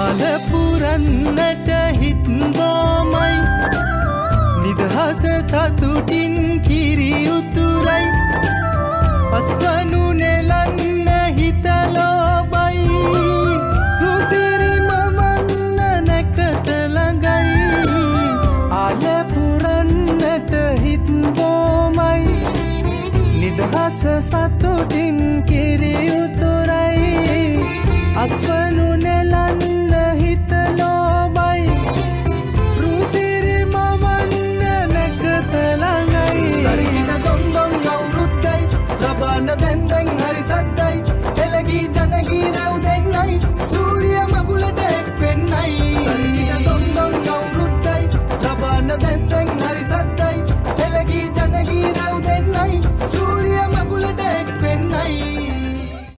යන්නට හිත්බෝමයි. නිදහස සතුටින් කිරි උතුරයි. අස්වනු නෙලන්න හිතලෝබයි රුසිරිමවන්න නැකතළඟයි අලපුරන්නට හිත්බෝමයි. නිදහස සතුටින් කිරි උතුරයි. අස්වනු හරි සද්දයි. එලගී ජනගී රැව් දෙන්නයි. සූරිය මගුලට එක් වෙන්නයි. තරිහින දොන්දොන් අවුරුද්දයි ලබාන දැන්දැන් හරි සද්දයි